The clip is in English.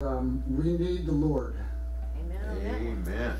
Um, we need the Lord. Amen. Amen.